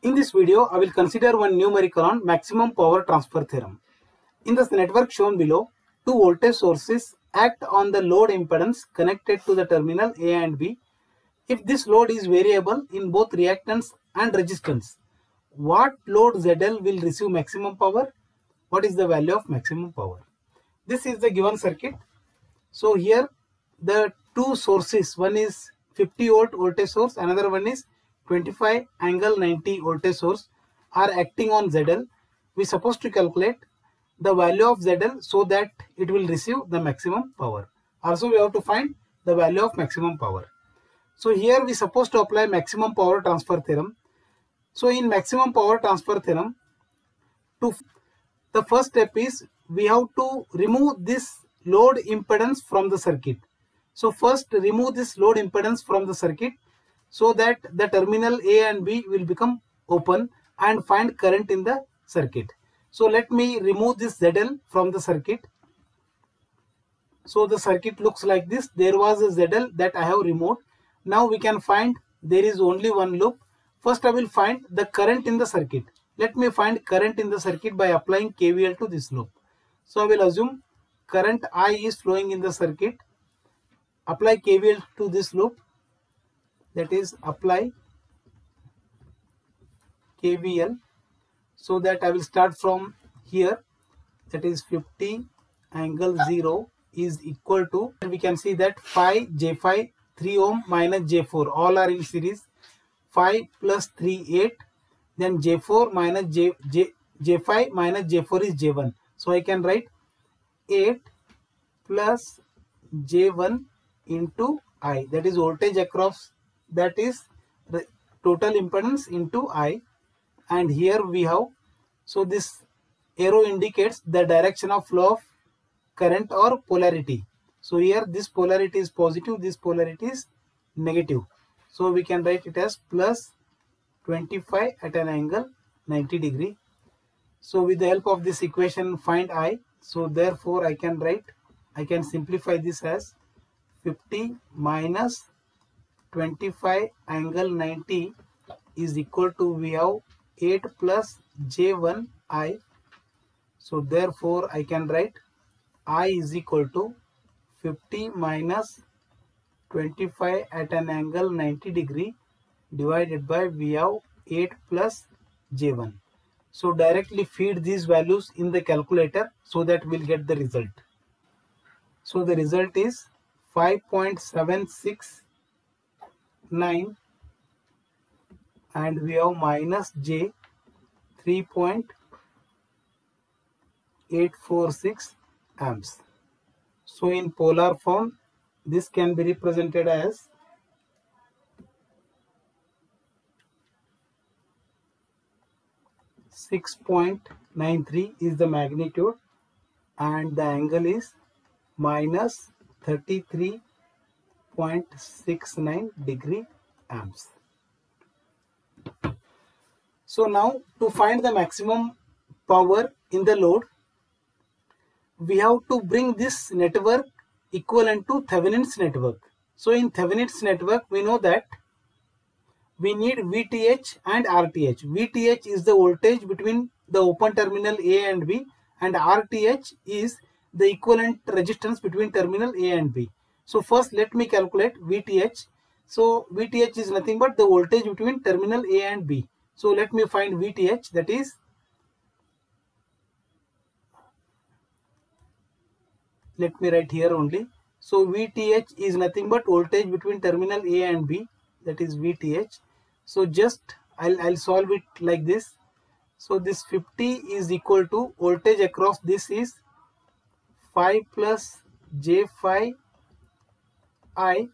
In this video, I will consider one numerical on maximum power transfer theorem. In this network shown below, two voltage sources act on the load impedance connected to the terminal A and B. If this load is variable in both reactance and resistance, what load ZL will receive maximum power? What is the value of maximum power? This is the given circuit. So here the two sources, one is 50 volt voltage source, another one is 25 angle 90 voltage source are acting on ZL. We supposed to calculate the value of ZL so that it will receive the maximum power. Also we have to find the value of maximum power. So here we supposed to apply maximum power transfer theorem. So in maximum power transfer theorem, to the first step is we have to remove this load impedance from the circuit. So first remove this load impedance from the circuit so that the terminal A and B will become open and find current in the circuit. So let me remove this ZL from the circuit. So the circuit looks like this. There was a ZL that I have removed. Now we can find there is only one loop. First I will find the current in the circuit. Let me find current in the circuit by applying KVL to this loop. So I will assume current I is flowing in the circuit. Apply KVL to this loop that is apply KVL so that I will start from here. That is 50 angle 0 is equal to and we can see that 5 J5 3 ohm minus J4 all are in series. 5 plus 3 8 then J4 minus J, J J5 minus J4 is J1 so I can write 8 plus J1 into I. That is voltage across that is the total impedance into I. And here we have so this arrow indicates the direction of flow of current or polarity. So here this polarity is positive this polarity is negative. So we can write it as plus 25 at an angle 90 degree. So with the help of this equation find I. So therefore I can write I can simplify this as 50 minus 25 angle 90 is equal to we have 8 plus j1 i. So therefore i can write i is equal to 50 minus 25 at an angle 90 degree divided by we have 8 plus j1 so directly feed these values in the calculator so that we'll get the result. So the result is 5.769 and we have minus j 3.846 amps. So in polar form this can be represented as Six point nine three is the magnitude and the angle is minus 33.69 degree amps. So now to find the maximum power in the load, we have to bring this network equivalent to Thevenin's network. So in Thevenin's network, we know that we need VTH and RTH. VTH is the voltage between the open terminal A and B and RTH is the equivalent resistance between terminal A and B. So first let me calculate VTH. So VTH is nothing but the voltage between terminal A and B. So let me find VTH that is let me write here only. So VTH is nothing but voltage between terminal A and B that is VTH. So just I'll, I'll solve it like this. So this 50 is equal to voltage across this is 5 plus J5 I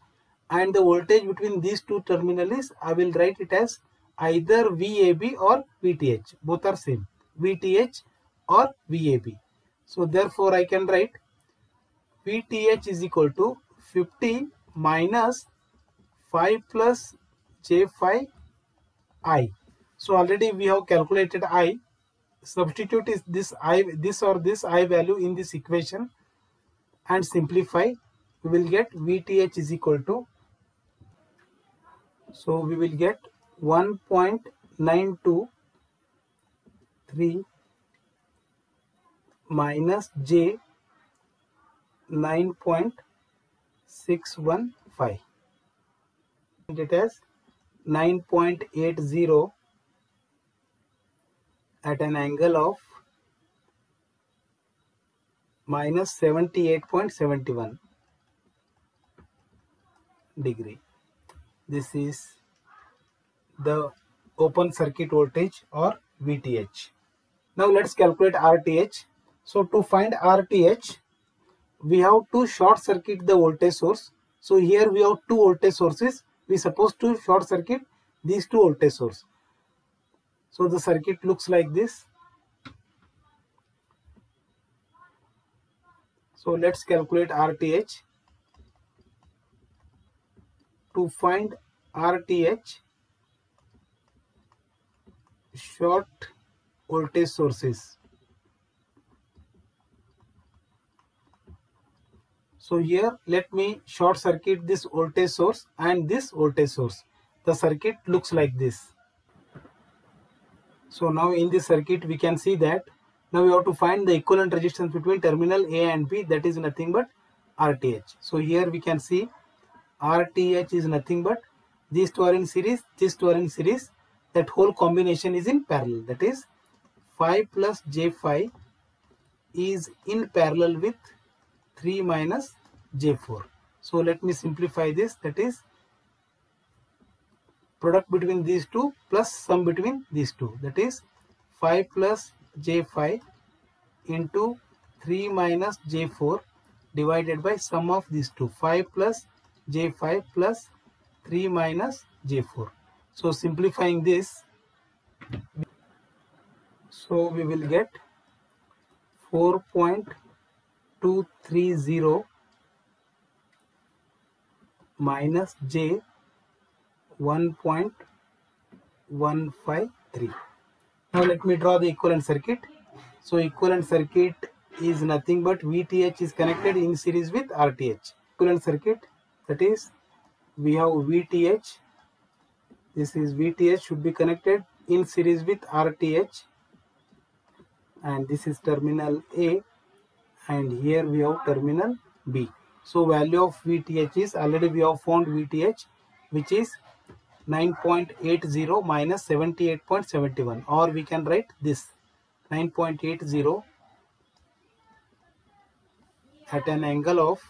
and the voltage between these two terminals I will write it as either VAB or VTH both are same VTH or VAB so therefore I can write VTH is equal to 50 minus 5 plus J5 I. So already we have calculated I. Substitute is this I this or this I value in this equation and simplify we will get VTH is equal to so we will get 923 minus J 9.615 it as 9.80 at an angle of minus 78.71 degree. This is the open circuit voltage or VTH. Now let's calculate RTH. So to find RTH, we have to short circuit the voltage source. So here we have two voltage sources. We supposed to short circuit these two voltage source. So the circuit looks like this. So let's calculate RTH. To find RTH, short voltage sources. So here let me short circuit this voltage source and this voltage source. The circuit looks like this. So now in this circuit we can see that now we have to find the equivalent resistance between terminal A and B that is nothing but RTH. So here we can see RTH is nothing but these two are in series, these two are in series that whole combination is in parallel. That is 5 plus j5 is in parallel with 3 minus j4 so let me simplify this. That is product between these two plus sum between these two. That is 5 plus j5 into 3 minus j4 divided by sum of these two. 5 plus j5 plus 3 minus j4 so simplifying this, so we will get 4.230 minus J 1.153. Now let me draw the equivalent circuit. So equivalent circuit is nothing but VTH is connected in series with RTH. Equivalent circuit that is we have VTH this is VTH should be connected in series with RTH and this is terminal A. And here we have terminal B. So value of VTH is already we have found VTH which is 9.80 minus 78.71 or we can write this 9.80 at an angle of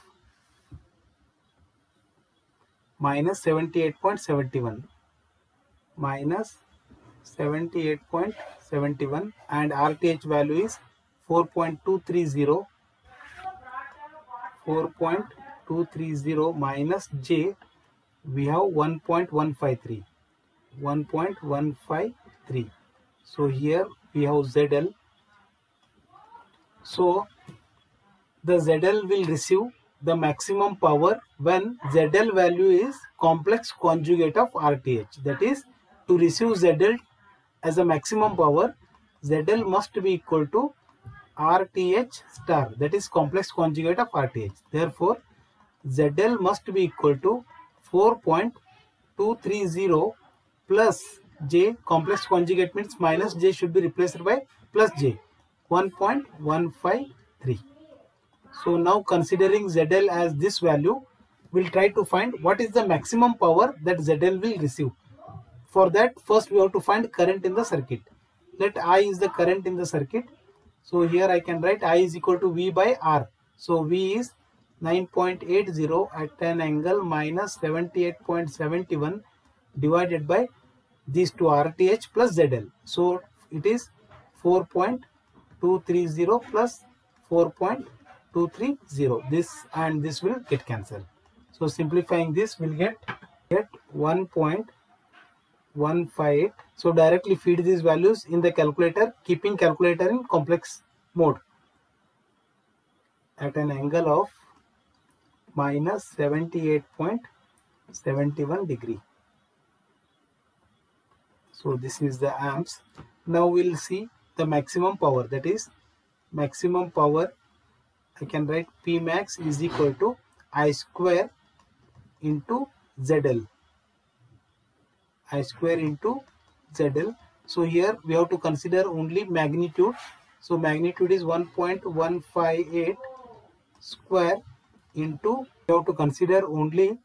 minus 78.71 minus 78.71 and RTH value is 4.230 4.230 minus J we have 1.153 1.153 so here we have ZL so the ZL will receive the maximum power when ZL value is complex conjugate of RTH that is to receive ZL as a maximum power, ZL must be equal to RTH star that is complex conjugate of RTH. Therefore, ZL must be equal to 4.230 plus J complex conjugate means minus J should be replaced by plus J 1.153. So now considering ZL as this value, we'll try to find what is the maximum power that ZL will receive. For that, first we have to find current in the circuit. Let I is the current in the circuit. So here I can write I is equal to V by R. So V is 9.80 at an angle minus 78.71 divided by these two RTH plus ZL. So it is 4.230 plus 4.230. This and this will get cancelled. So simplifying this will get get 1. 158 so directly feed these values in the calculator keeping calculator in complex mode at an angle of minus 78.71 degree so this is the amps now we'll see the maximum power that is maximum power I can write P max is equal to I square into ZL i square into ZL. So here we have to consider only magnitude. So magnitude is 1.158 square into we have to consider only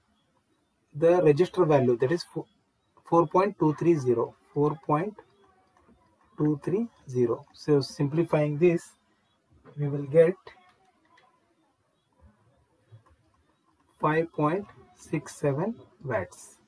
the register value that is 4.230 4.230 so simplifying this we will get 5.67 watts